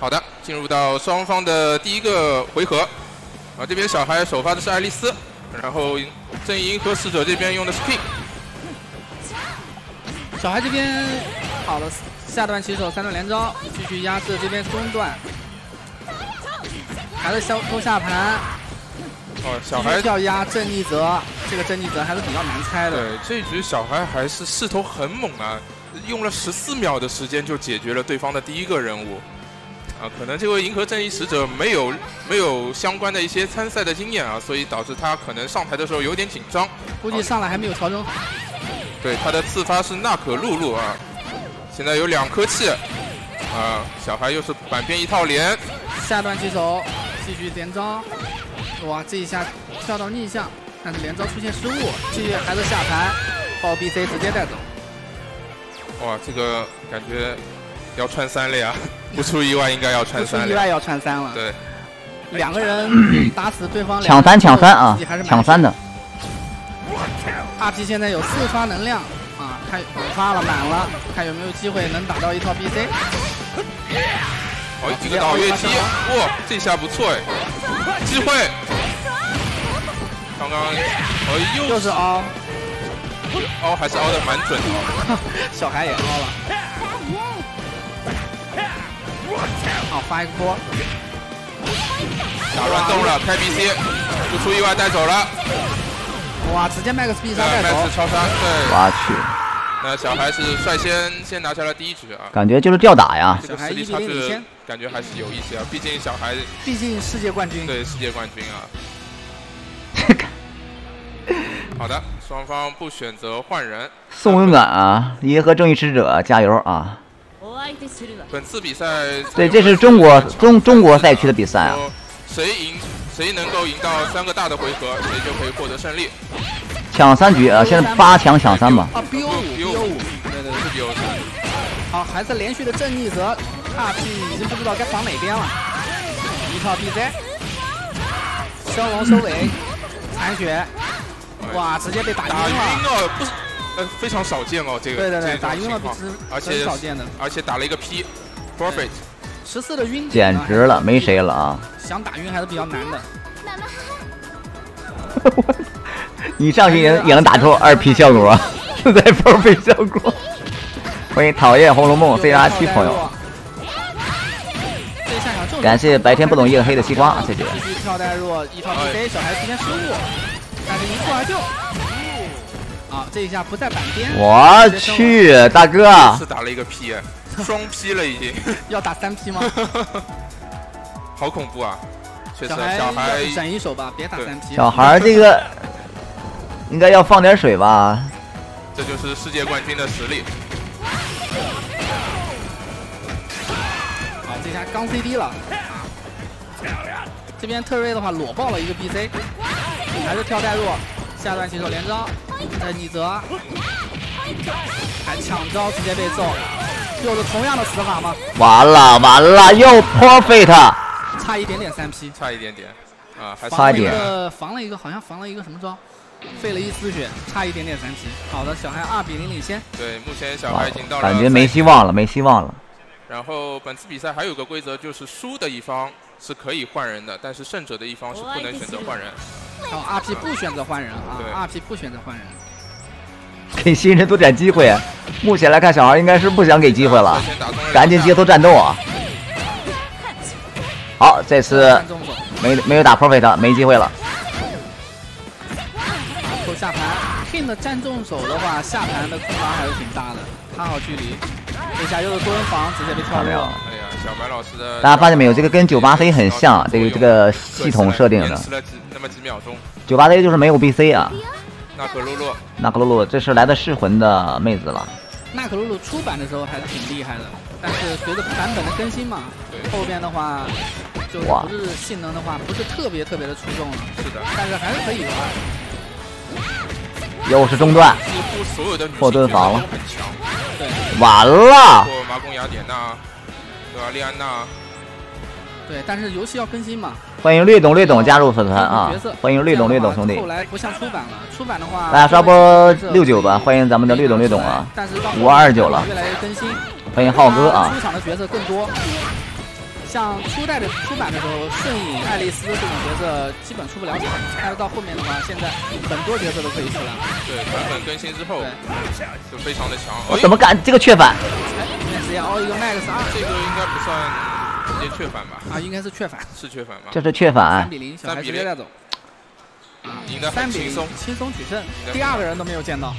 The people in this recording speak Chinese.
好的，进入到双方的第一个回合。啊，这边小孩首发的是爱丽丝，然后正义银河使者这边用的是 King。小孩这边好了，下段起手三段连招，继续压制这边中段，还是偷下盘。哦，小孩要压正逆泽，这个正逆泽还是比较难猜的。对，这局小孩还是势头很猛啊，用了十四秒的时间就解决了对方的第一个人物。啊，可能这位银河正义使者没有没有相关的一些参赛的经验啊，所以导致他可能上台的时候有点紧张，估计上来还没有调整好。对，他的次发是娜可露露啊，现在有两颗气，啊，小孩又是板边一套连，下段起手继续连招，哇，这一下跳到逆向，但是连招出现失误，继续还是下盘，爆 B C 直接带走。哇，这个感觉。要穿三了呀！不出意外，应该要穿三。不出意外要穿三了。对，两个人打死对方。抢三抢三啊！抢三的。二 P 现在有四发能量啊，看五发了满了，看有没有机会能打到一套 BC。好，几个倒跃踢，哇，这下不错哎，机会。刚刚，哦，又是凹，凹还是凹的蛮准的。小孩也凹了。好，发一个波，打乱动了，开 B C，不出意外带走了。哇，直接 Max 必杀带走，超杀，对。我去。那小孩是率先先拿下了第一局啊。感觉就是吊打呀。小孩一比零领先，感觉还是有一些啊，毕竟小孩，毕竟世界冠军。对，世界冠军啊。好的，双方不选择换人。宋文感啊，银河正义使者，加油啊！本次比赛，对，这是中国中中国赛区的比赛啊。谁赢，谁能够赢到三个大的回合，谁就可以获得胜利。抢三局啊，现在八强抢三吧。啊，BO 五，BO 五，对对是，BO 五好，还是连续的正逆泽，二 P 已经不知道该防哪边了。一套 BZ，骁龙收尾，残血，哇，直接被打晕了。不是。非常少见哦，这个对对对，打晕了，而且少见的，而且打了一个 P，perfect，十四的晕，简直了，没谁了啊！想打晕还是比较难的。你上去也也能打出二 P 效果，是 在 perfect 效果。欢迎讨厌《红楼梦》C R 七朋友，感谢白天不懂夜黑的西瓜，谢谢。继续跳带入一套 P C，小孩出现失误，但是一蹴而就。啊，这一下不在板边。我去，大哥，是打了一个 P，双 P 了已经。要打三 P 吗？好恐怖啊！确实，小孩闪一手吧，别打三 P。小孩这个 应该要放点水吧？这就是世界冠军的实力。好，这下刚 CD 了。这边特瑞的话裸爆了一个 BC，还是跳带入。下段起手连招，任逆泽，还抢招直接被揍，又是同样的死法吗？完了完了，又 perfect，差一点点三 P，差一点点，啊，还差一点。防了一个，好像防了一个什么招，费了一丝血，差一点点三 P。好的，小孩二比零领先。对，目前小孩已经到了。感觉没希望了，没希望了。然后本次比赛还有个规则，就是输的一方是可以换人的，但是胜者的一方是不能选择换人。哦，RP 不选择换人啊，RP 不选择换人，给新人多点机会。目前来看，小孩应该是不想给机会了，赶紧接头战斗啊！好，这次没没有打 perfect，没机会了。扣下盘，King 的站重手的话，下盘的空档还是挺大的，看好距离。这下又是多人防，直接被跳掉。哎呀，小白老师的，大家发现没有？这个跟九八 C 很像，这个这个系统设定的。那么几秒钟，九八 Z 就是没有 BC 啊。娜可露露，娜可露露，这是来的噬魂的妹子了。娜可露露出版的时候还是挺厉害的，但是随着版本的更新嘛，后边的话就不是性能的话不是特别特别的出众了。是的，但是还是可以玩。又是中断，几乎所有的破盾防了，很强。对，完了。破麻宫雅典娜，对吧？莉安娜。对，但是游戏要更新嘛。欢迎略懂略懂加入粉团啊！欢迎略懂略懂兄弟。后来不像出版了，出版的话，大家刷波六九吧！欢迎咱们的略懂略懂啊！五二九了。越来越更新。欢迎浩哥啊！出场的角色更多。像初代的出版的时候，瞬影、爱丽丝这种角色基本出不了场，但是到后面的话，现在很多角色都可以出来。对，版本更新之后就非常的强。我怎么敢这个确反？哎，直接凹一个 max 二，这个应该不算直接确反吧？啊，应该是确反，是确反吗？这是确反。三比零，小孩直接带走。赢得三比轻松，轻松取胜，第二个人都没有见到。